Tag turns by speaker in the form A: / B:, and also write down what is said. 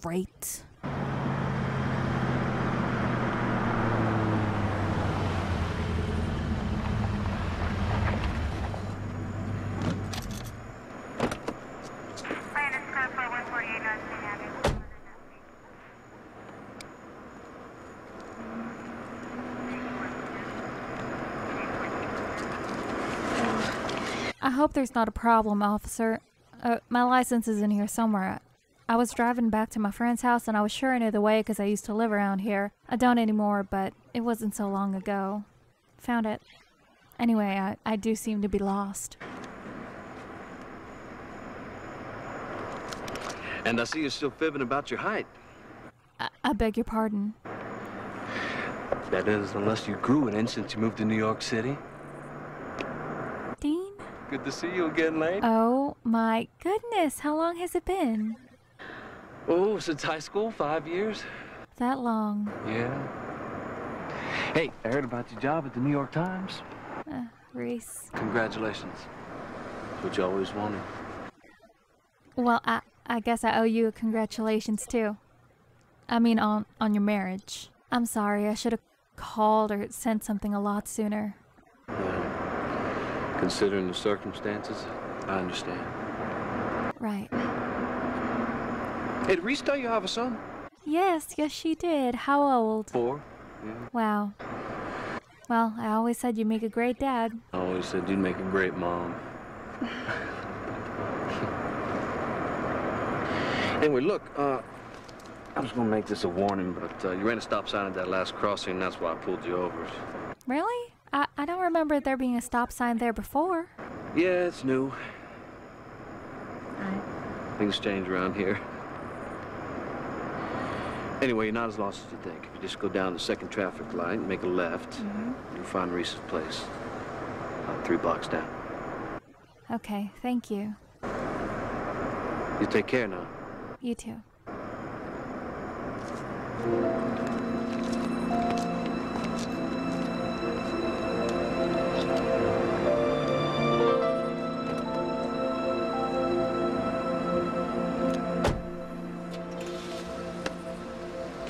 A: Great. I hope there's not a problem, officer. Uh, my license is in here somewhere. I was driving back to my friend's house and I was sure I knew the way because I used to live around here. I don't anymore, but it wasn't so long ago. Found it. Anyway, I, I do seem to be lost.
B: And I see you're still fibbing about your height.
A: I, I beg your pardon.
B: That is, unless you grew an inch since you moved to New York City.
A: Dean?
B: Good to see you again, Lane.
A: Oh my goodness, how long has it been?
B: Oh, since high school, five years.
A: That long.
B: Yeah. Hey, I heard about your job at the New York Times.
A: Uh, Reese.
B: Congratulations. It's what you always wanted.
A: Well, I, I guess I owe you a congratulations too. I mean, on, on your marriage. I'm sorry, I should have called or sent something a lot sooner.
B: Yeah. Considering the circumstances, I understand.
A: Right.
B: Did Reese tell you have a son?
A: Yes, yes, she did. How old?
B: Four. Yeah.
A: Wow. Well, I always said you'd make a great dad.
B: I always said you'd make a great mom. anyway, look, uh, I was gonna make this a warning, but uh, you ran a stop sign at that last crossing, and that's why I pulled you over.
A: Really? I, I don't remember there being a stop sign there before.
B: Yeah, it's new. Things change around here. Anyway, you're not as lost as you think. If you just go down the second traffic light and make a left, mm-hmm. you'll find Reese's place. About three blocks down.
A: Okay, thank you.
B: You take care now.
A: You too.